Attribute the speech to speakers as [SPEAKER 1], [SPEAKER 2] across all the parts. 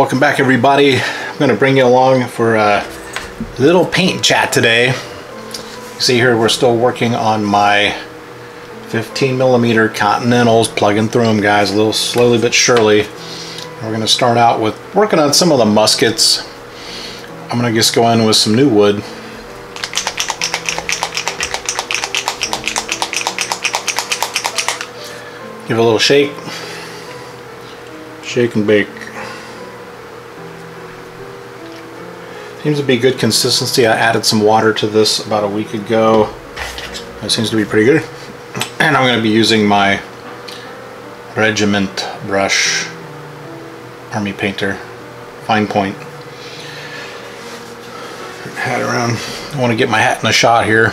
[SPEAKER 1] Welcome back everybody. I'm to bring you along for a little paint chat today. You see here we're still working on my 15 millimeter Continentals, plugging through them guys a little slowly but surely. We're to start out with working on some of the muskets. I'm to just go in with some new wood. Give it a little shake. Shake and bake. Seems to be good consistency. I added some water to this about a week ago. It seems to be pretty good. And I'm going to be using my Regiment brush Army Painter fine point. Hat around. I want to get my hat in the shot here.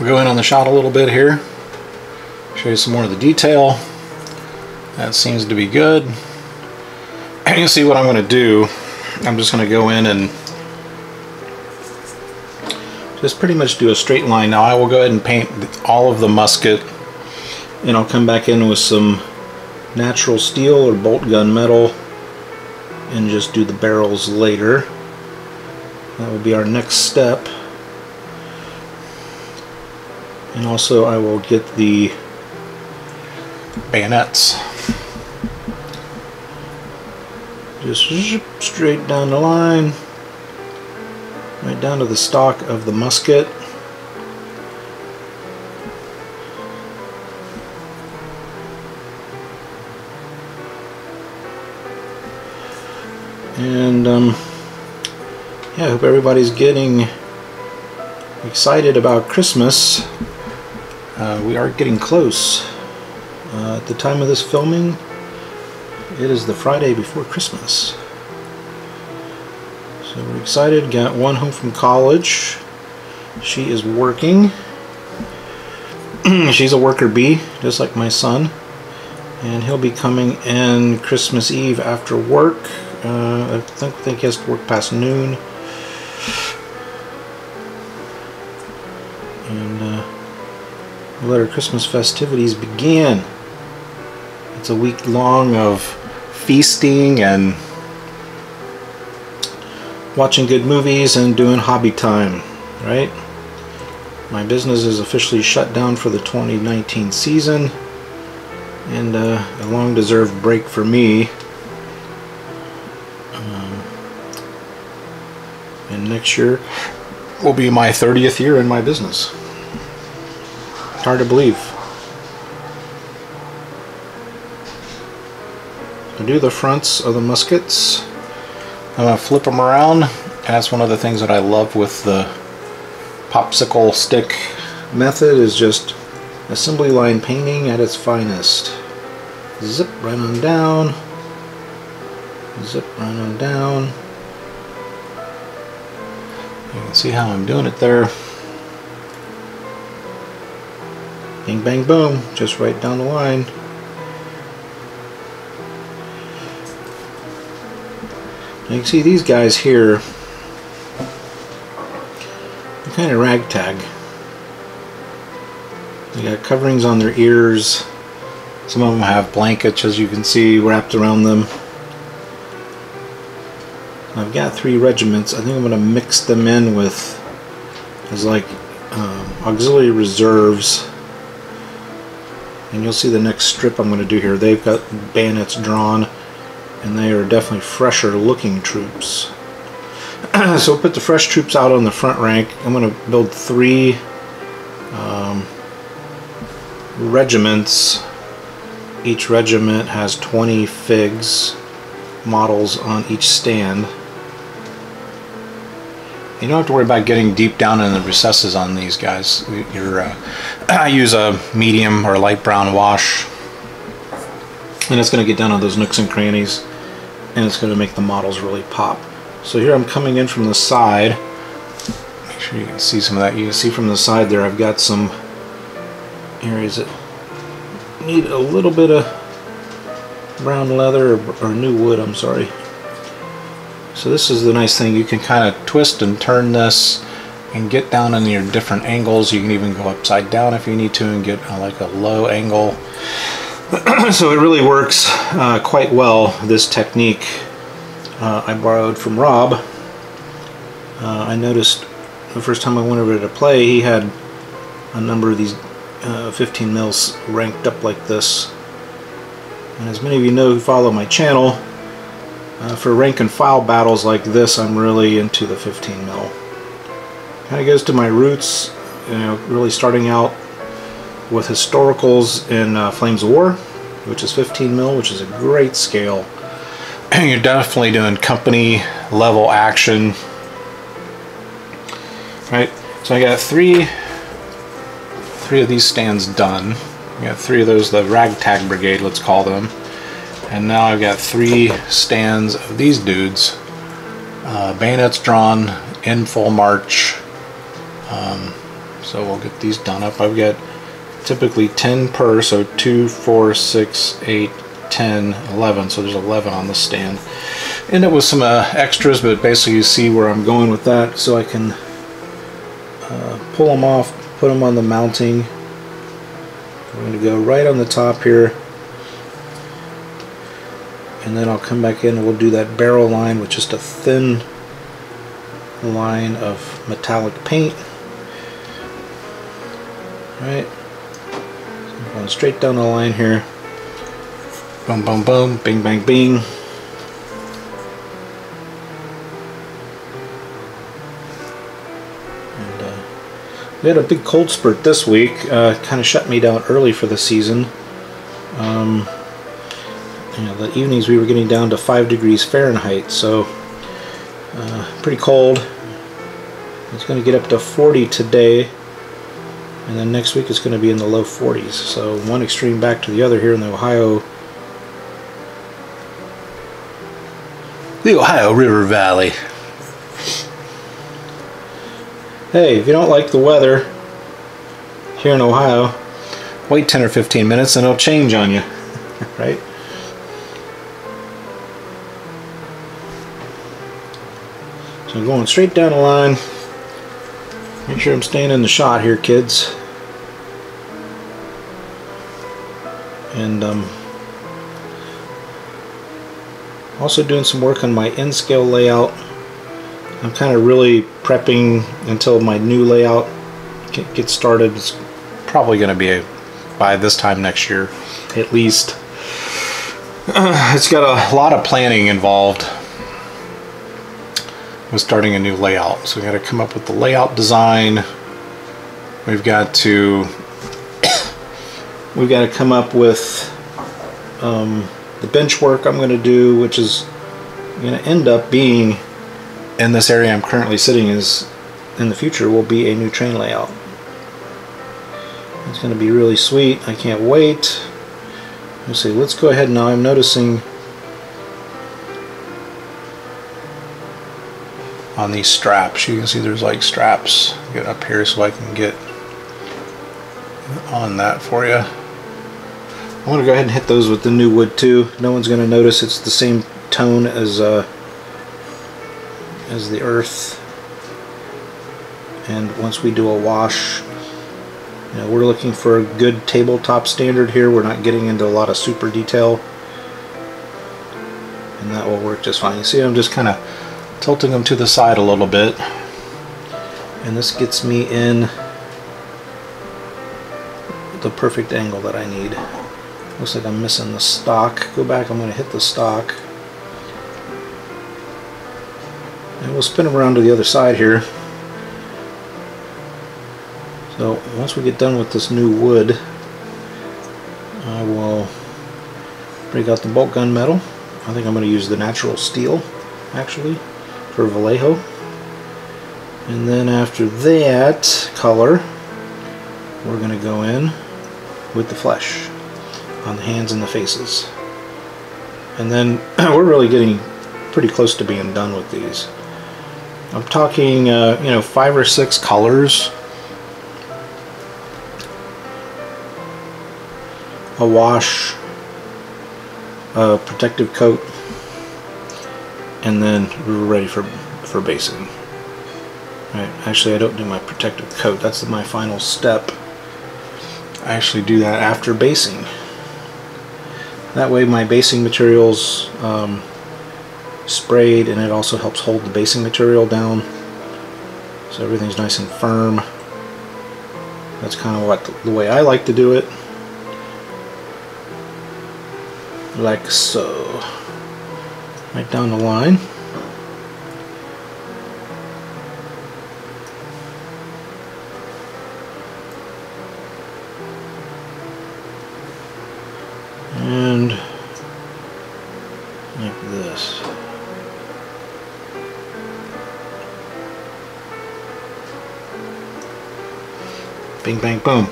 [SPEAKER 1] We'll go in on the shot a little bit here. Show you some more of the detail. That seems to be good. You see what I'm going to do. I'm just going to go in and just pretty much do a straight line. Now I will go ahead and paint all of the musket and I'll come back in with some natural steel or bolt gun metal and just do the barrels later. That will be our next step. And also I will get the bayonets. Straight down the line, right down to the stock of the musket. And um, yeah, I hope everybody's getting excited about Christmas. Uh, we are getting close. Uh, at the time of this filming, it is the Friday before Christmas. So we're excited. Got one home from college. She is working. She's a worker bee, just like my son. And he'll be coming in Christmas Eve after work. Uh, I think, think he has to work past noon. And uh, let our Christmas festivities begin. It's a week long of feasting and watching good movies and doing hobby time, right? My business is officially shut down for the 2019 season and uh, a long deserved break for me. Um, and next year will be my 30th year in my business. Hard to believe. Do the fronts of the muskets. I'm going to flip them around. That's one of the things that I love with the popsicle stick method is just assembly line painting at its finest. Zip right on down. Zip right on down. You can see how I'm doing it there. Bing bang boom, just right down the line. You can see these guys here, they're kind of ragtag. They got coverings on their ears. Some of them have blankets, as you can see, wrapped around them. I've got three regiments. I think I'm going to mix them in with as like um, auxiliary reserves. And you'll see the next strip I'm going to do here. They've got bayonets drawn and they are definitely fresher looking troops. so we'll put the fresh troops out on the front rank. I'm going to build three um, regiments. Each regiment has 20 figs models on each stand. You don't have to worry about getting deep down in the recesses on these guys. You're, uh, I use a medium or light brown wash and it's going to get down on those nooks and crannies and it's going to make the models really pop. So here I'm coming in from the side. Make sure you can see some of that. You can see from the side there I've got some areas that need a little bit of brown leather or, or new wood, I'm sorry. So this is the nice thing. You can kind of twist and turn this and get down in your different angles. You can even go upside down if you need to and get uh, like a low angle. so it really works uh, quite well, this technique uh, I borrowed from Rob. Uh, I noticed the first time I went over to play, he had a number of these uh, 15 mils ranked up like this. And as many of you know who follow my channel, uh, for rank and file battles like this, I'm really into the 15 mil. Kind of goes to my roots, you know, really starting out with historicals in uh, Flames of War, which is 15 mil, which is a great scale. And You're definitely doing company level action. Right, so I got three, three of these stands done. I got three of those, the ragtag brigade, let's call them. And now I've got three stands of these dudes. Uh, bayonets drawn in full march. Um, so we'll get these done up. I've got typically 10 per, so 2, 4, 6, 8, 10, 11. So there's 11 on the stand. End up with some uh, extras, but basically you see where I'm going with that. So I can uh, pull them off, put them on the mounting. I'm going to go right on the top here. And then I'll come back in and we'll do that barrel line with just a thin line of metallic paint. Right. Going straight down the line here. Boom, boom, boom, bing, bang, bing. And uh, we had a big cold spurt this week. Uh, kind of shut me down early for the season. Um, you know, the evenings we were getting down to 5 degrees Fahrenheit, so uh, pretty cold. It's going to get up to 40 today, and then next week it's going to be in the low 40s. So one extreme back to the other here in the Ohio. The Ohio River Valley. Hey, if you don't like the weather here in Ohio, wait 10 or 15 minutes and it'll change on you, right? So I'm going straight down the line. Make sure I'm staying in the shot here, kids. And um, also doing some work on my N-scale layout. I'm kind of really prepping until my new layout gets started. It's probably going to be a, by this time next year, at least. It's got a lot of planning involved with starting a new layout. So we got to come up with the layout design. We've got to we've got to come up with um, the bench work I'm going to do, which is going to end up being in this area I'm currently sitting is in the future will be a new train layout. It's going to be really sweet. I can't wait. Let's see. Let's go ahead now. I'm noticing on these straps. You can see there's like straps. Get up here so I can get on that for you. I'm going to go ahead and hit those with the new wood too. No one's going to notice it's the same tone as uh, as the earth. And once we do a wash, you know, we're looking for a good tabletop standard here. We're not getting into a lot of super detail. And that will work just fine. You see I'm just kind of tilting them to the side a little bit. And this gets me in the perfect angle that I need. Looks like I'm missing the stock. Go back, I'm going to hit the stock. And we'll spin around to the other side here. So once we get done with this new wood, I will break out the bolt gun metal. I think I'm going to use the natural steel, actually, for Vallejo. And then after that color, we're going to go in with the flesh on the hands and the faces. And then we're really getting pretty close to being done with these. I'm talking, uh, you know, five or six colors. A wash, a protective coat, and then we're ready for, for basing. Right. Actually, I don't do my protective coat. That's my final step. I actually do that after basing. That way my basing materials um, sprayed and it also helps hold the basing material down so everything's nice and firm. That's kind of what the way I like to do it. Like so. Right down the line. and like this. Bing, bang, boom.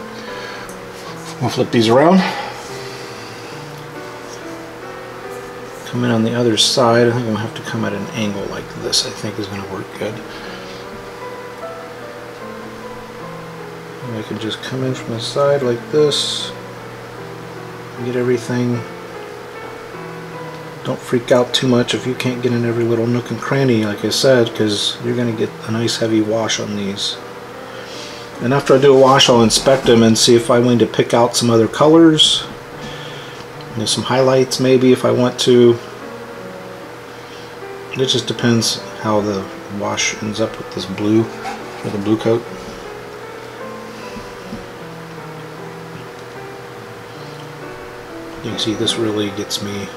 [SPEAKER 1] We'll flip these around. Come in on the other side. I think I'm going to have to come at an angle like this. I think is going to work good. And I can just come in from the side like this get everything. Don't freak out too much if you can't get in every little nook and cranny, like I said, because you're going to get a nice heavy wash on these. And after I do a wash, I'll inspect them and see if I want to pick out some other colors. Some highlights maybe if I want to. It just depends how the wash ends up with this blue, with the blue coat. You can see this really gets me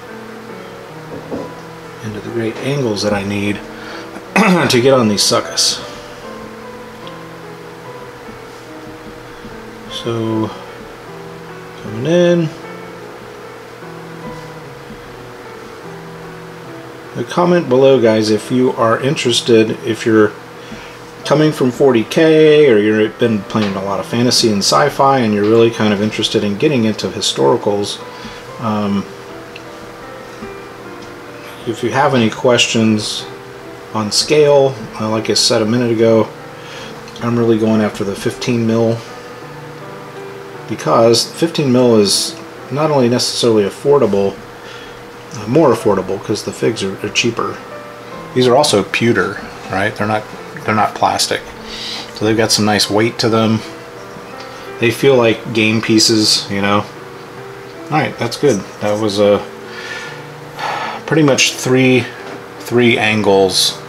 [SPEAKER 1] into the great angles that I need to get on these suckers. So, coming in. Comment below guys if you are interested, if you're coming from 40k or you've been playing a lot of fantasy and sci-fi and you're really kind of interested in getting into historicals um, if you have any questions on scale, uh, like I said a minute ago, I'm really going after the 15 mil because 15 mil is not only necessarily affordable, uh, more affordable because the figs are, are, cheaper. These are also pewter, right? They're not they're not plastic, so they've got some nice weight to them. They feel like game pieces, you know. Alright, that's good. That was a uh, pretty much three three angles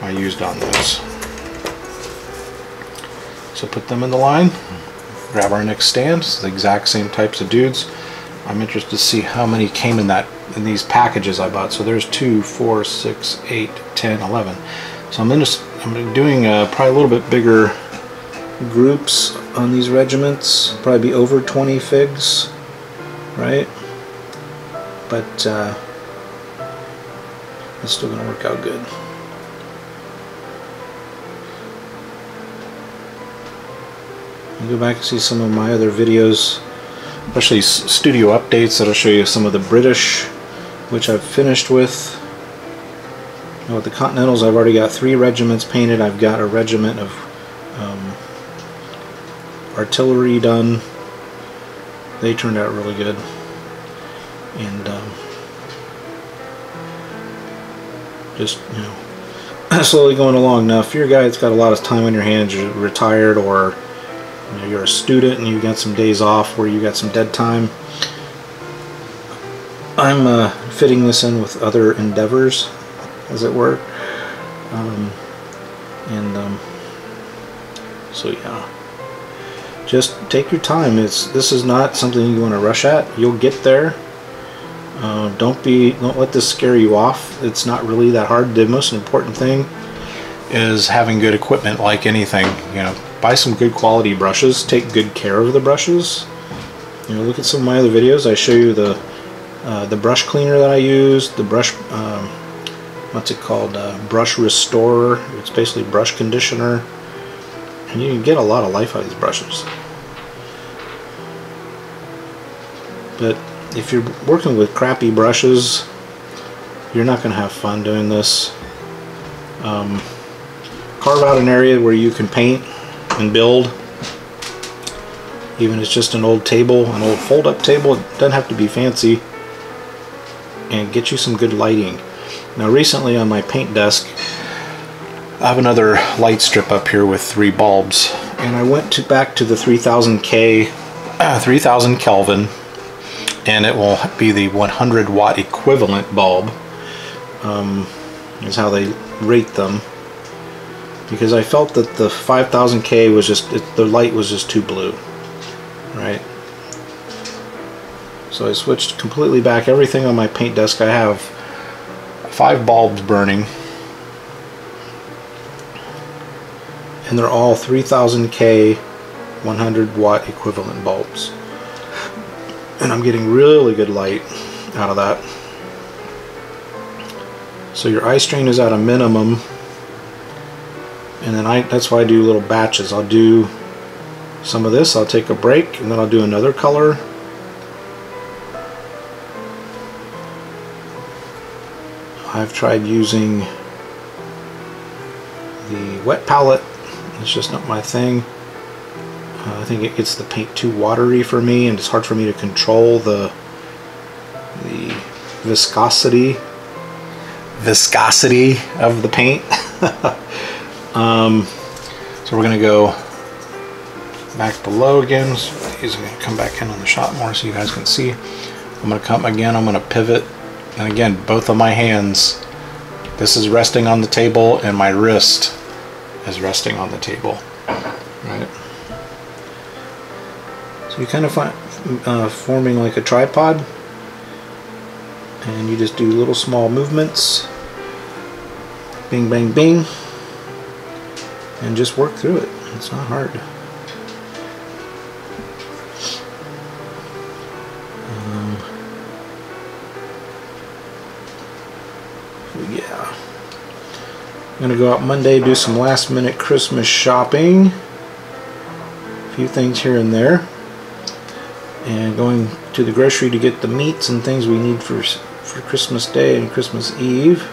[SPEAKER 1] I used on those. So put them in the line, grab our next stand, it's the exact same types of dudes. I'm interested to see how many came in that in these packages I bought. So there's two, four, six, eight, ten, eleven. So I'm, I'm doing uh, probably a little bit bigger groups on these regiments, probably be over 20 figs right? But uh, it's still going to work out good. I'll go back and see some of my other videos, especially studio updates that'll show you some of the British, which I've finished with. With the Continentals, I've already got three regiments painted. I've got a regiment of um, artillery done they turned out really good and um, just you know slowly going along now if you're a guy that's got a lot of time on your hands you're retired or you know, you're a student and you got some days off where you got some dead time I'm uh, fitting this in with other endeavors as it were um, and um, so yeah just take your time. It's this is not something you want to rush at. You'll get there. Uh, don't be don't let this scare you off. It's not really that hard. The most important thing is having good equipment like anything. You know, buy some good quality brushes. Take good care of the brushes. You know, look at some of my other videos. I show you the uh, the brush cleaner that I use. The brush, um, what's it called? Uh, brush restorer. It's basically brush conditioner. And you can get a lot of life out of these brushes. But if you're working with crappy brushes, you're not going to have fun doing this. Um, carve out an area where you can paint and build. Even it's just an old table, an old fold-up table, it doesn't have to be fancy. And get you some good lighting. Now recently on my paint desk, I have another light strip up here with three bulbs and I went to back to the 3000K uh, 3000 Kelvin and it will be the 100 watt equivalent bulb um, is how they rate them because I felt that the 5000K was just it, the light was just too blue right? So I switched completely back everything on my paint desk. I have five bulbs burning. And they're all 3000K 100 watt equivalent bulbs. And I'm getting really good light out of that. So your eye strain is at a minimum and then I that's why I do little batches. I'll do some of this I'll take a break and then I'll do another color. I've tried using the wet palette. It's just not my thing. Uh, I think it gets the paint too watery for me and it's hard for me to control the the viscosity viscosity of the paint um, so we're gonna go back below again. He's gonna come back in on the shot more so you guys can see. I'm gonna come again. I'm gonna pivot. And again both of my hands this is resting on the table and my wrist is resting on the table. Right. So you kind of find uh, forming like a tripod. And you just do little small movements. Bing bang bing and just work through it. It's not hard. Um, yeah. I'm gonna go out Monday do some last minute Christmas shopping. A few things here and there. And going to the grocery to get the meats and things we need for for Christmas Day and Christmas Eve.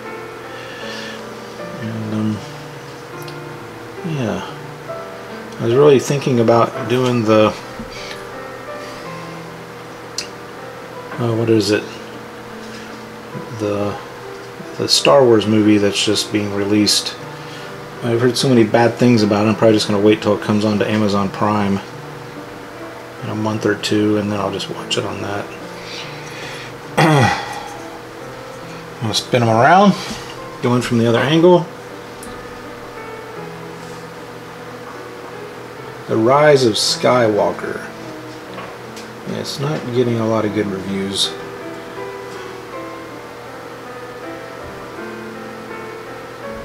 [SPEAKER 1] I was really thinking about doing the uh, what is it? The the Star Wars movie that's just being released. I've heard so many bad things about it. I'm probably just going to wait till it comes on to Amazon Prime in a month or two and then I'll just watch it on that. I'm going to spin them around, go in from the other angle. The Rise of Skywalker. Yeah, it's not getting a lot of good reviews.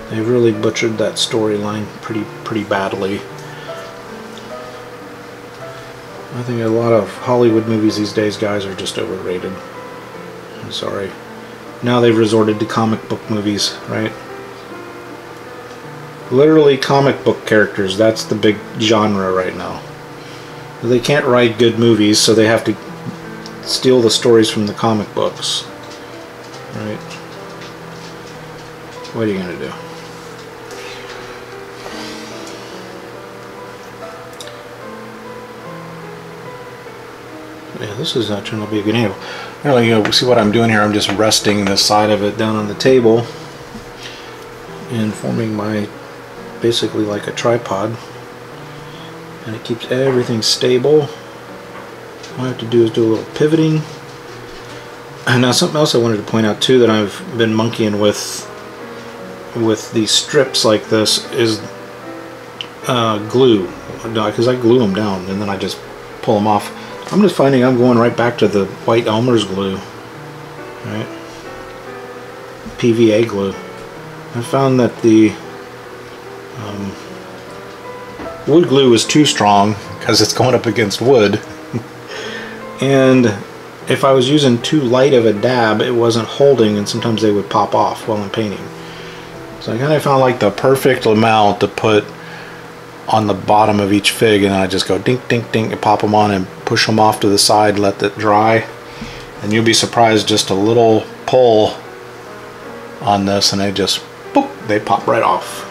[SPEAKER 1] They've really butchered that storyline pretty pretty badly. I think a lot of Hollywood movies these days, guys, are just overrated. I'm sorry. Now they've resorted to comic book movies, right? Literally comic book characters. That's the big genre right now. They can't write good movies, so they have to steal the stories from the comic books. Right? What are you going to do? yeah, this is not turning to be a good angle. Really, you know, see what I'm doing here? I'm just resting the side of it down on the table and forming my, basically like a tripod. And it keeps everything stable. All I have to do is do a little pivoting. And now something else I wanted to point out too that I've been monkeying with with these strips like this is uh, glue because I glue them down and then I just pull them off I'm just finding I'm going right back to the white Elmer's glue. Right? PVA glue. I found that the um, wood glue is too strong because it's going up against wood. and if I was using too light of a dab, it wasn't holding and sometimes they would pop off while I'm painting. So I kind of found like the perfect amount to put on the bottom of each fig and I just go dink dink dink and pop them on and push them off to the side let it dry and you'll be surprised just a little pull on this and they just boop they pop right off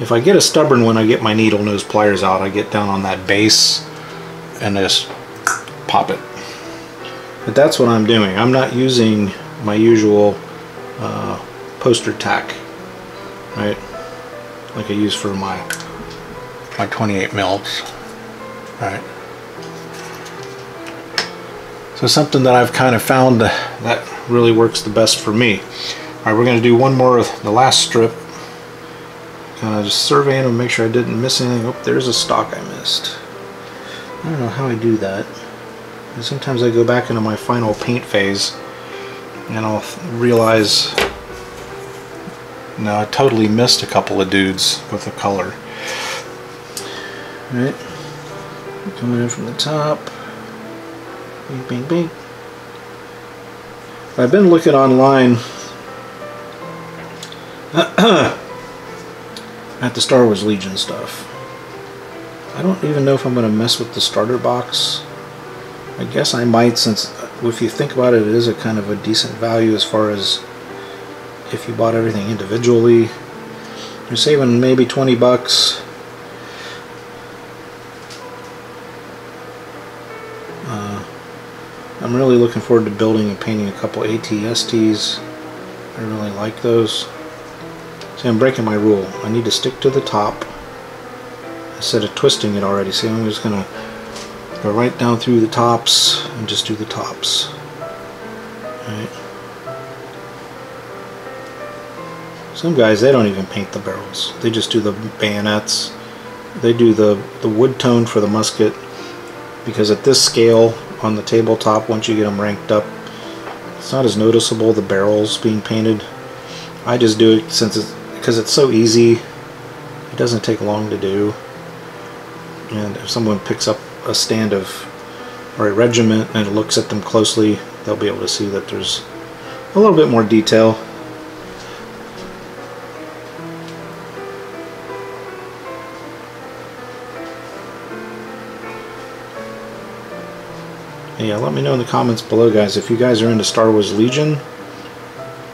[SPEAKER 1] if I get a stubborn one I get my needle nose pliers out I get down on that base and just pop it but that's what I'm doing I'm not using my usual uh, poster tack right like I use for my my 28 mils. Right. So something that I've kind of found that really works the best for me. All right, we're going to do one more of the last strip. Of just surveying them, make sure I didn't miss anything. Oh, there's a stock I missed. I don't know how I do that. And sometimes I go back into my final paint phase and I'll realize no, I totally missed a couple of dudes with the color. All right, coming in from the top. Bing, bing, bing. I've been looking online at the Star Wars Legion stuff. I don't even know if I'm going to mess with the starter box. I guess I might since if you think about it, it is a kind of a decent value as far as if you bought everything individually. You're saving maybe 20 bucks. Uh, I'm really looking forward to building and painting a couple ATSTs. I really like those. See, I'm breaking my rule. I need to stick to the top instead of twisting it already. See, I'm just going to go right down through the tops and just do the tops. Right. Some guys, they don't even paint the barrels. They just do the bayonets. They do the, the wood tone for the musket because at this scale on the tabletop, once you get them ranked up, it's not as noticeable the barrels being painted. I just do it since it's because it's so easy. It doesn't take long to do. And if someone picks up a stand of or a regiment and looks at them closely, they'll be able to see that there's a little bit more detail. yeah, let me know in the comments below, guys, if you guys are into Star Wars Legion.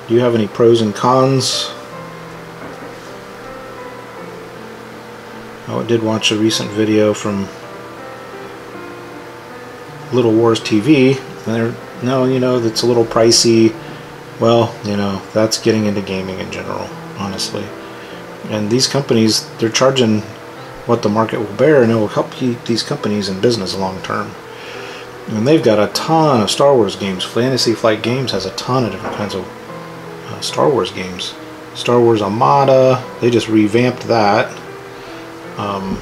[SPEAKER 1] Do you have any pros and cons? I did watch a recent video from Little Wars TV. They're, no, you know, that's a little pricey. Well, you know, that's getting into gaming in general, honestly. And these companies, they're charging what the market will bear, and it will help keep these companies in business long term. And they've got a ton of Star Wars games. Fantasy Flight Games has a ton of different kinds of uh, Star Wars games. Star Wars Armada, they just revamped that. Um,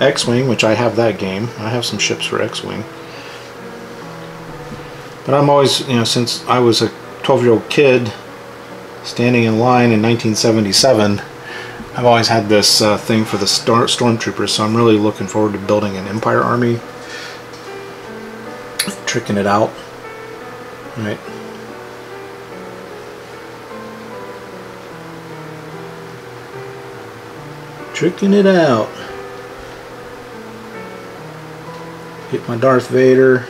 [SPEAKER 1] X-Wing, which I have that game. I have some ships for X-Wing. But I'm always, you know, since I was a 12-year-old kid standing in line in 1977, I've always had this uh, thing for the Star Stormtroopers, so I'm really looking forward to building an Empire army tricking it out. Right. Tricking it out. Hit my Darth Vader.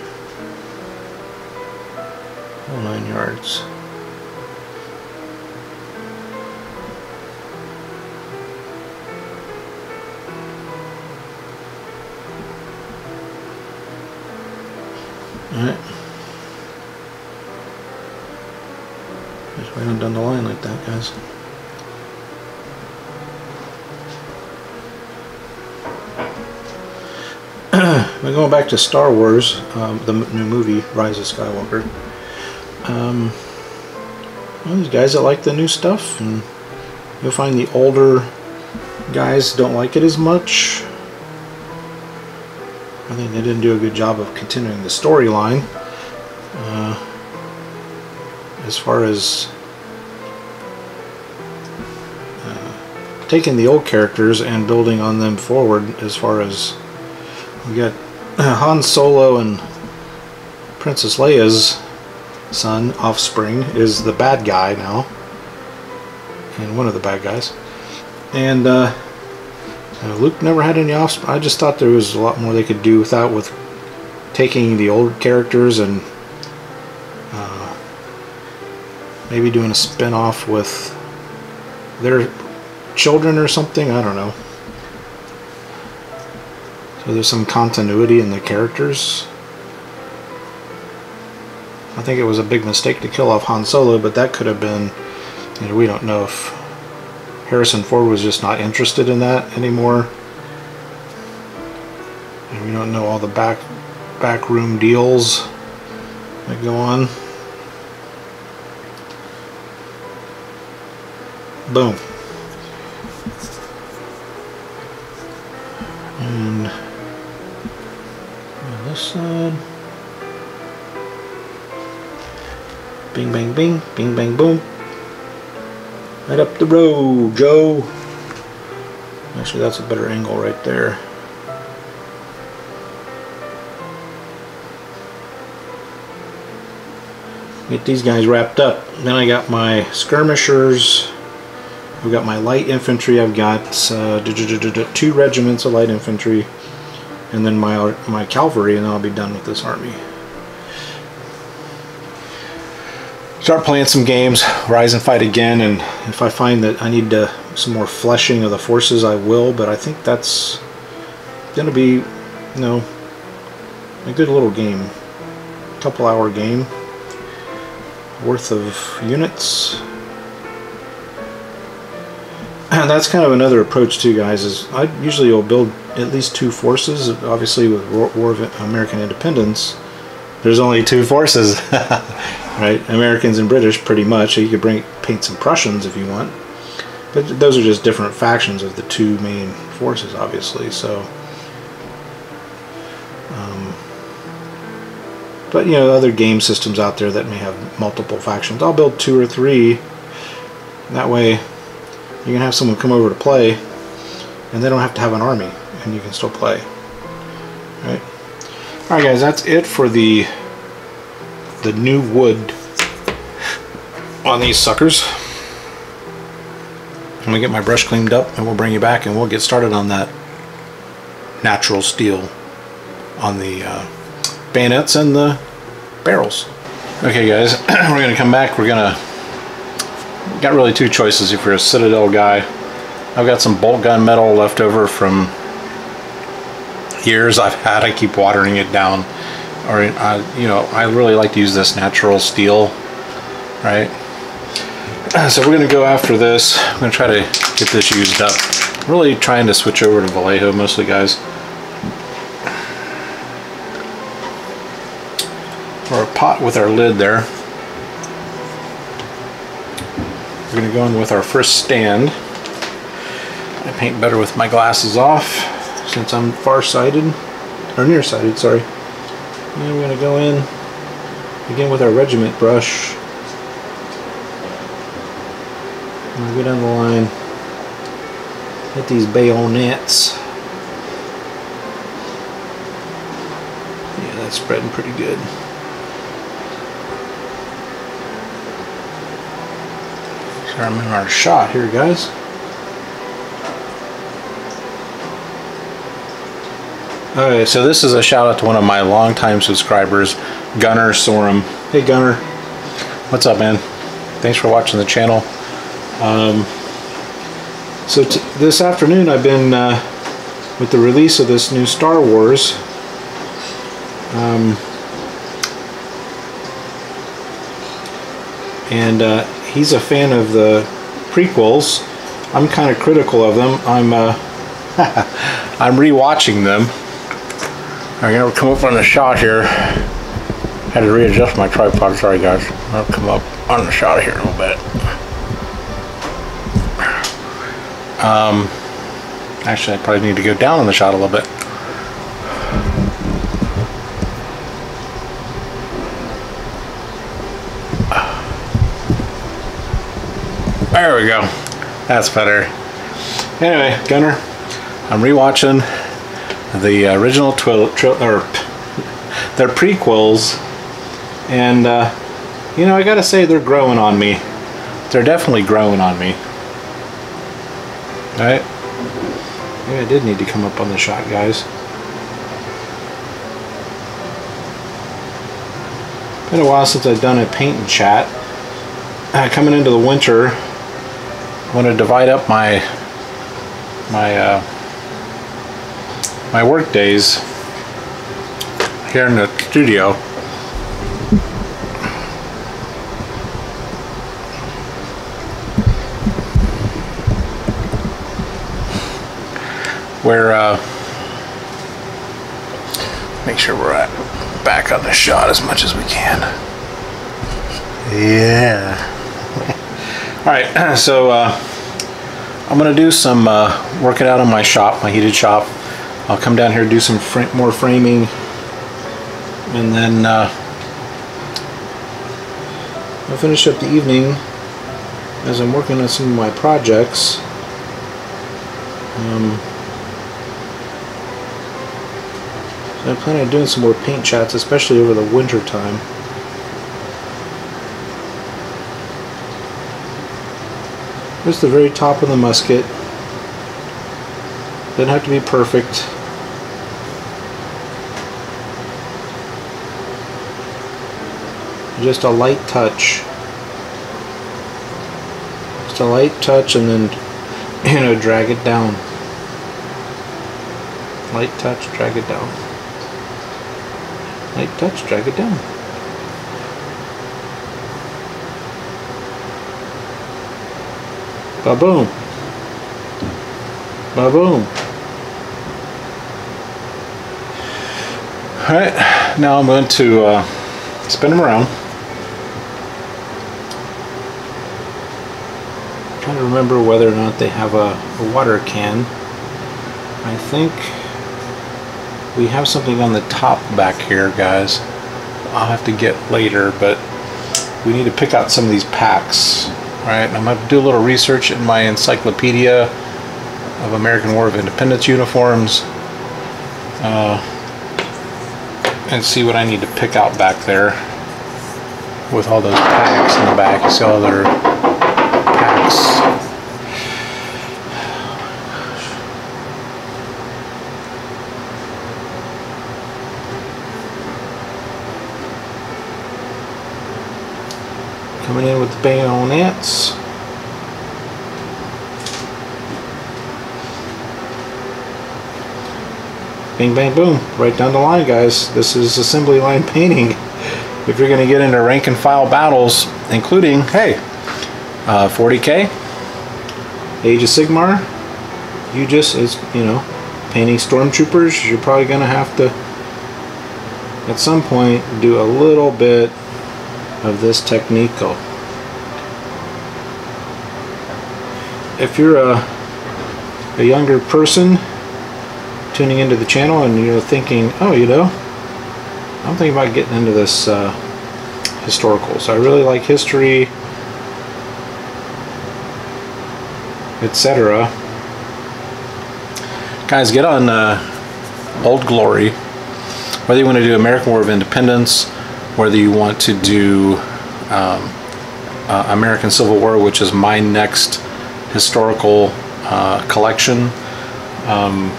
[SPEAKER 1] All nine yards. Alright. Just on down the line like that, guys. We're going back to Star Wars, um, the new movie, Rise of Skywalker. Um, well, these guys that like the new stuff, and you'll find the older guys don't like it as much. I think they didn't do a good job of continuing the storyline. Uh, as far as uh, taking the old characters and building on them forward as far as we got Han Solo and Princess Leia's son, offspring, is the bad guy now. And one of the bad guys. And uh, uh, Luke never had any offspring. I just thought there was a lot more they could do with that, with taking the old characters and uh, maybe doing a spin-off with their children or something. I don't know. So there's some continuity in the characters. I think it was a big mistake to kill off Han Solo, but that could have been, you know, we don't know if Harrison Ford was just not interested in that anymore. And we don't know all the back backroom deals. that go on. Boom. Bing, bang, boom. Right up the road, Joe. Actually, that's a better angle right there. Get these guys wrapped up. Then I got my skirmishers. I've got my light infantry. I've got uh, two regiments of light infantry, and then my my cavalry, and I'll be done with this army. Start playing some games, rise and fight again, and if I find that I need to, some more fleshing of the forces, I will. But I think that's going to be, you know, a good little game, couple hour game worth of units. And that's kind of another approach too, guys, is I usually will build at least two forces. Obviously with War of American Independence, there's only two forces, right? Americans and British pretty much. You could bring paint some Prussians if you want. But those are just different factions of the two main forces, obviously. So um, But you know, other game systems out there that may have multiple factions. I'll build two or three. That way, you can have someone come over to play, and they don't have to have an army, and you can still play. Right? All right, guys, that's it for the the new wood on these suckers. I'm gonna get my brush cleaned up, and we'll bring you back, and we'll get started on that natural steel on the. Uh, bayonets and the barrels. Okay guys, we're gonna come back. We're gonna, got really two choices if you're a Citadel guy. I've got some bolt gun metal left over from years I've had. I keep watering it down. Or, I, you know, I really like to use this natural steel, right? So we're gonna go after this. I'm gonna try to get this used up. really trying to switch over to Vallejo mostly, guys. or a pot with our lid there. We're going to go in with our first stand. I paint better with my glasses off since I'm far-sighted, or near-sighted, sorry. And we're going to go in, again with our regiment brush. And go down the line, hit these bayonets. Yeah, that's spreading pretty good. I'm in our shot here, guys. Okay, so this is a shout out to one of my longtime subscribers, Gunner Sorum. Hey Gunner, what's up, man? Thanks for watching the channel. Um, so this afternoon I've been uh, with the release of this new Star Wars. Um, and uh, he's a fan of the prequels. I'm kind of critical of them. I'm uh, I'm rewatching them. I'm gonna come up on the shot here. Had to readjust my tripod. Sorry, guys. I'll come up on the shot here a little bit. Um, actually, I probably need to go down on the shot a little bit. There we go. That's better. Anyway, Gunner, I'm rewatching the original twil or their prequels, and uh, you know I gotta say they're growing on me. They're definitely growing on me. All right? Maybe I did need to come up on the shot, guys. Been a while since I've done a paint and chat. Uh, coming into the winter, I'm to divide up my my uh, my work days here in the studio. Where uh, make sure we're at back on the shot as much as we can. Yeah. All right, so uh, I'm gonna do some uh, working out on my shop, my heated shop. I'll come down here do some more framing, and then uh, I'll finish up the evening as I'm working on some of my projects. Um, so I plan on doing some more paint chats, especially over the winter time. Just the very top of the musket. Doesn't have to be perfect. Just a light touch. Just a light touch and then, you know, drag it down. Light touch, drag it down. Light touch, drag it down. Ba-boom. Ba-boom. Alright, now I'm going to uh, spin them around. Trying to remember whether or not they have a, a water can. I think we have something on the top back here, guys. I'll have to get later, but we need to pick out some of these packs. Right, I'm going to do a little research in my encyclopedia of American War of Independence uniforms uh, and see what I need to pick out back there with all those packs in the back. You see all their packs. Coming in with the bayonets. Bing, bang, boom. Right down the line, guys. This is assembly line painting. If you're going to get into rank and file battles, including, hey, uh, 40k, Age of Sigmar, you just, is you know, painting stormtroopers, you're probably going to have to, at some point, do a little bit of this technique. If you're a, a younger person tuning into the channel and you're thinking, oh, you know, I'm thinking about getting into this uh, historical. So I really like history, etc. Guys, get on uh, Old Glory. Whether you want to do American War of Independence, whether you want to do um, uh, American Civil War, which is my next historical uh, collection. Um,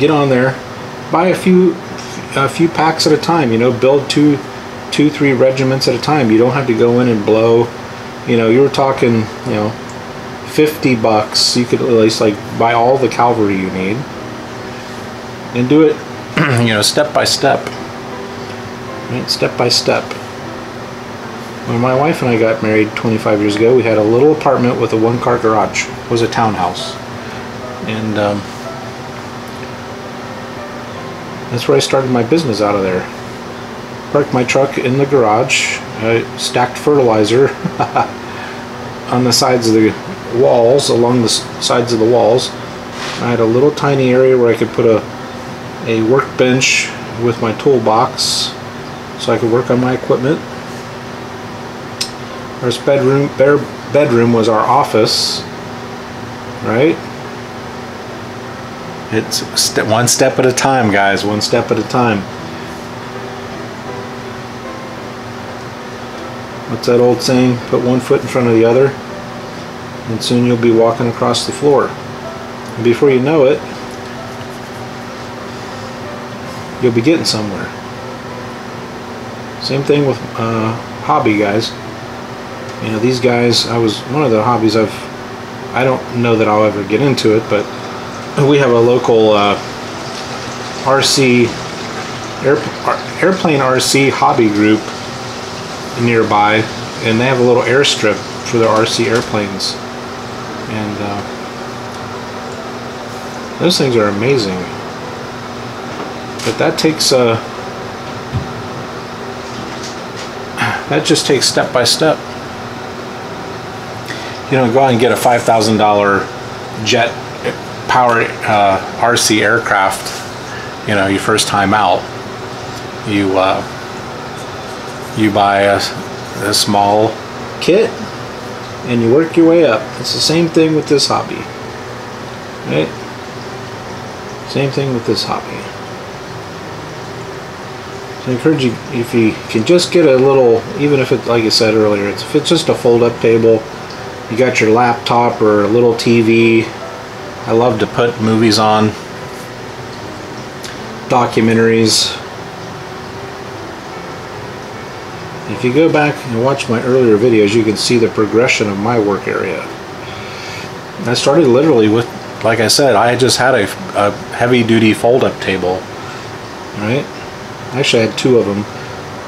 [SPEAKER 1] get on there, buy a few a few packs at a time. You know, build two, two, three regiments at a time. You don't have to go in and blow. You know, you were talking, you know, fifty bucks. You could at least like buy all the cavalry you need, and do it you know, step by step. Right? Step by step. When my wife and I got married 25 years ago, we had a little apartment with a one-car garage. It was a townhouse. And um, that's where I started my business out of there. Parked my truck in the garage, I stacked fertilizer on the sides of the walls, along the sides of the walls. I had a little tiny area where I could put a a workbench with my toolbox so I could work on my equipment. Our bedroom, bedroom was our office, right? It's st one step at a time, guys, one step at a time. What's that old saying? Put one foot in front of the other, and soon you'll be walking across the floor. And before you know it, you'll be getting somewhere. Same thing with uh, hobby guys. You know, these guys, I was, one of the hobbies I've, I don't know that I'll ever get into it, but we have a local uh, RC, air, airplane RC hobby group nearby, and they have a little airstrip for their RC airplanes. And uh, those things are amazing. but that takes uh, that just takes step by step. You know, go out and get a five thousand dollar jet powered uh, RC aircraft. You know, your first time out, you uh, you buy a, a small kit and you work your way up. It's the same thing with this hobby. Right? Same thing with this hobby. So I encourage you, if you can just get a little, even if it, like I said earlier, it's, if it's just a fold-up table, you got your laptop or a little TV. I love to put movies on, documentaries. If you go back and watch my earlier videos, you can see the progression of my work area. I started literally with, like I said, I just had a, a heavy duty fold up table, right? Actually, I had two of them.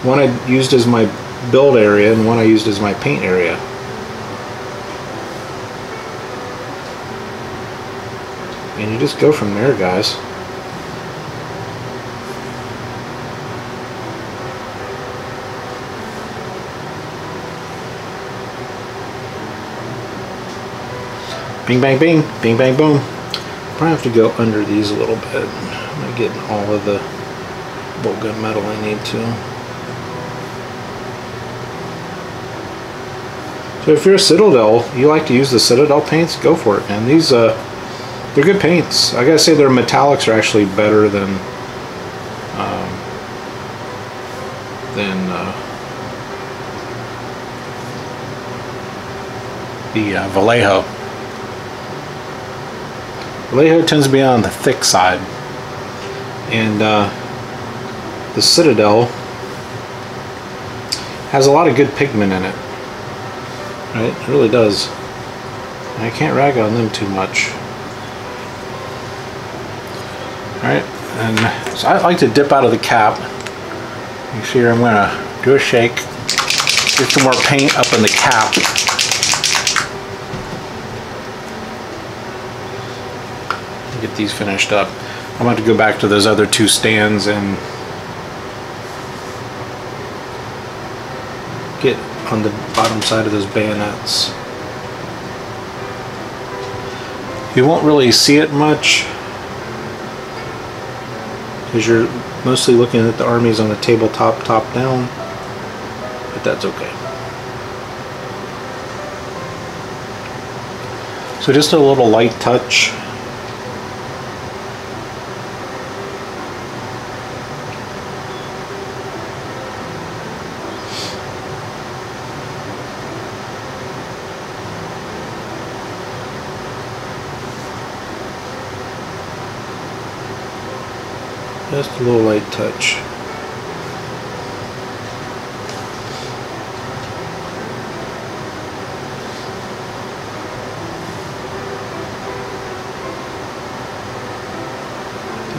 [SPEAKER 1] One I used as my build area and one I used as my paint area. You just go from there, guys. Bing, bang, bing, bing, bang, boom. Probably have to go under these a little bit. I'm getting all of the bolt gun metal I need to. So if you're a Citadel, you like to use the Citadel paints, go for it, man. These, uh, they're good paints. I gotta say their metallics are actually better than, um, than, uh, the uh, Vallejo. Vallejo tends to be on the thick side. And uh, the Citadel has a lot of good pigment in it. Right? It really does. I can't rag on them too much. And so I like to dip out of the cap. You see here I'm going to do a shake. Get some more paint up in the cap. get these finished up. I'm going to go back to those other two stands and get on the bottom side of those bayonets. You won't really see it much because you're mostly looking at the armies on the tabletop top down, but that's okay. So just a little light touch Just a little light touch.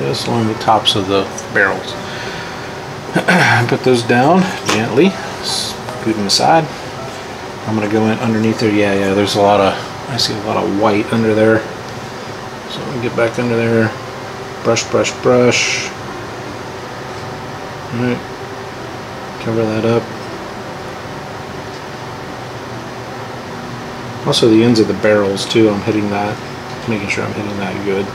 [SPEAKER 1] Just along the tops of the barrels. Put those down gently. Scoot them aside. I'm to go in underneath there. Yeah, yeah, there's a lot of, I see a lot of white under there. So I'm to get back under there. Brush, brush, brush. Alright, cover that up. Also the ends of the barrels too, I'm hitting that, making sure I'm hitting that good.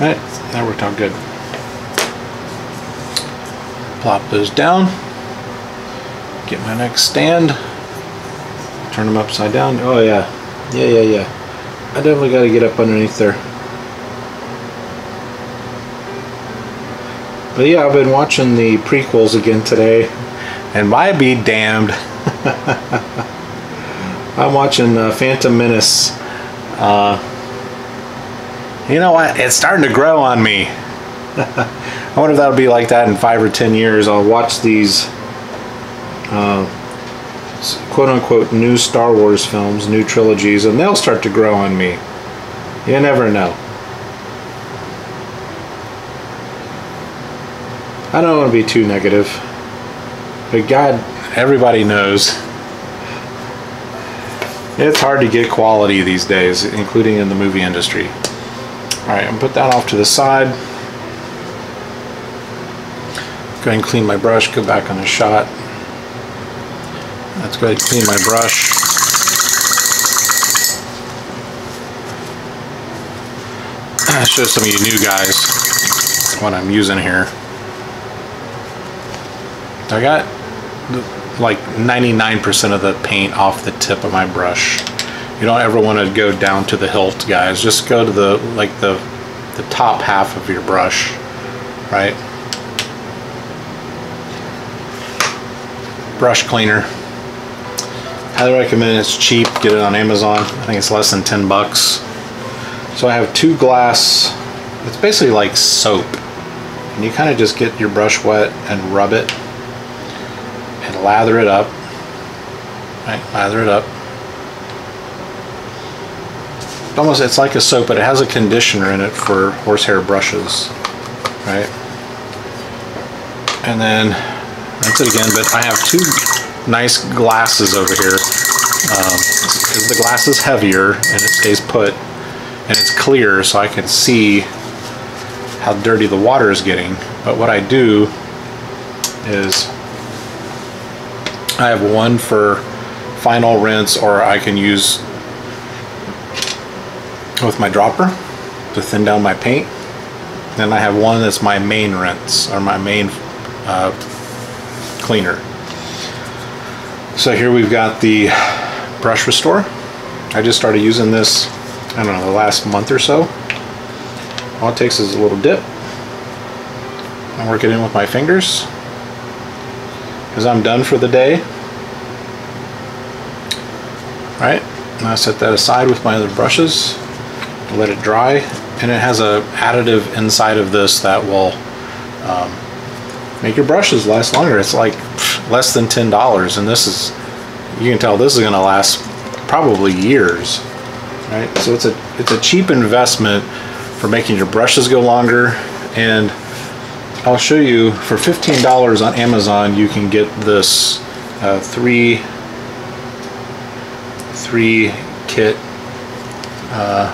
[SPEAKER 1] Alright, that worked out good plop those down, get my next stand, turn them upside down. Oh yeah, yeah, yeah, yeah. I definitely got to get up underneath there. But yeah, I've been watching the prequels again today, and my be damned. I'm watching uh, Phantom Menace. Uh, you know what? It's starting to grow on me. I wonder if that'll be like that in five or ten years. I'll watch these uh, quote unquote new Star Wars films, new trilogies, and they'll start to grow on me. You never know. I don't want to be too negative, but God, everybody knows it's hard to get quality these days, including in the movie industry. All right, I'm put that off to the side. Go ahead and clean my brush, go back on the shot. Let's go ahead and clean my brush. show some of you new guys what I'm using here. I got like 99% of the paint off the tip of my brush. You don't ever want to go down to the hilt, guys. Just go to the like the the top half of your brush, right? Brush cleaner. Highly recommend it. It's cheap. Get it on Amazon. I think it's less than 10 bucks. So I have two glass. It's basically like soap. And you kind of just get your brush wet and rub it and lather it up. Right, lather it up. Almost, it's like a soap, but it has a conditioner in it for horsehair brushes, right? And then rinse it again, but I have two nice glasses over here because um, the glass is heavier and it stays put and it's clear so I can see how dirty the water is getting. But what I do is I have one for final rinse or I can use with my dropper to thin down my paint. Then I have one that's my main rinse or my main uh, cleaner. So here we've got the brush restore. I just started using this, I don't know, the last month or so. All it takes is a little dip. I work it in with my fingers. Because I'm done for the day. Alright, I set that aside with my other brushes let it dry and it has a additive inside of this that will um, make your brushes last longer. It's like less than ten dollars and this is you can tell this is going to last probably years right? So it's a it's a cheap investment for making your brushes go longer and I'll show you for $15 on Amazon you can get this uh, three three kit uh,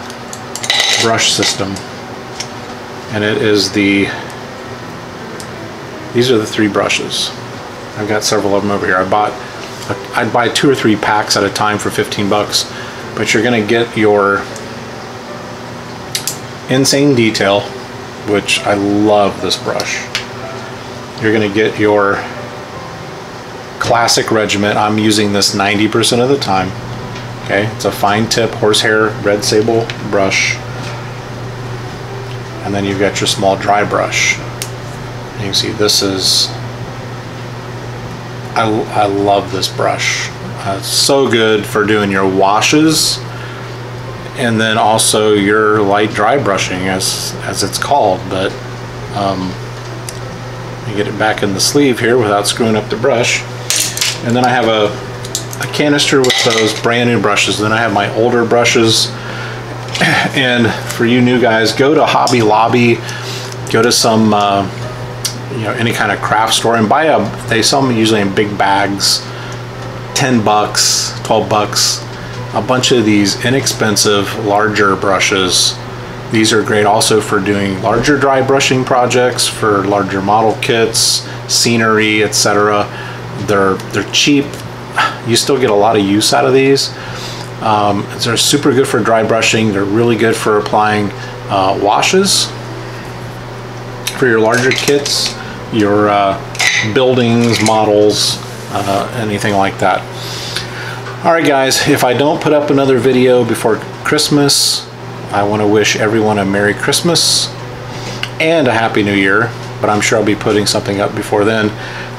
[SPEAKER 1] brush system. And it is the these are the three brushes. I've got several of them over here. I bought I'd buy two or three packs at a time for 15 bucks but you're gonna get your insane detail which I love this brush. You're gonna get your classic regiment I'm using this 90% of the time okay? It's a fine tip horsehair red sable brush. And then you've got your small dry brush. You can see this is, I, I love this brush. Uh, it's so good for doing your washes and then also your light dry brushing as, as it's called. But um, you get it back in the sleeve here without screwing up the brush. And then I have a, a canister with those brand new brushes. Then I have my older brushes and for you new guys, go to Hobby Lobby, go to some, uh, you know, any kind of craft store and buy a, they sell them usually in big bags, 10 bucks, 12 bucks, a bunch of these inexpensive, larger brushes. These are great also for doing larger dry brushing projects, for larger model kits, scenery, etc. They're, they're cheap. You still get a lot of use out of these. Um, they're super good for dry brushing. They're really good for applying uh, washes for your larger kits, your uh, buildings, models, uh, anything like that. All right, guys, if I don't put up another video before Christmas, I want to wish everyone a Merry Christmas and a Happy New Year, but I'm sure I'll be putting something up before then.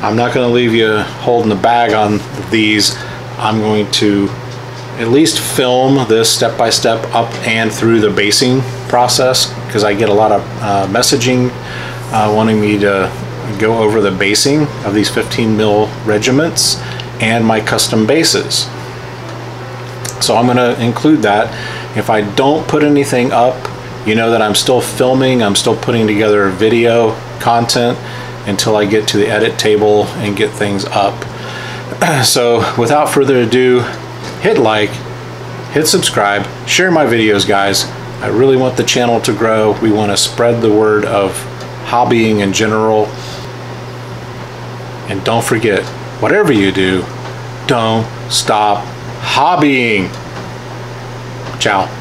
[SPEAKER 1] I'm not going to leave you holding the bag on these. I'm going to at least film this step by step up and through the basing process because I get a lot of uh, messaging uh, wanting me to go over the basing of these 15 mil regiments and my custom bases. So I'm going to include that. If I don't put anything up, you know that I'm still filming, I'm still putting together video content, until I get to the edit table and get things up. so without further ado, hit like, hit subscribe, share my videos guys. I really want the channel to grow. We want to spread the word of hobbying in general. And don't forget, whatever you do, don't stop hobbying. Ciao.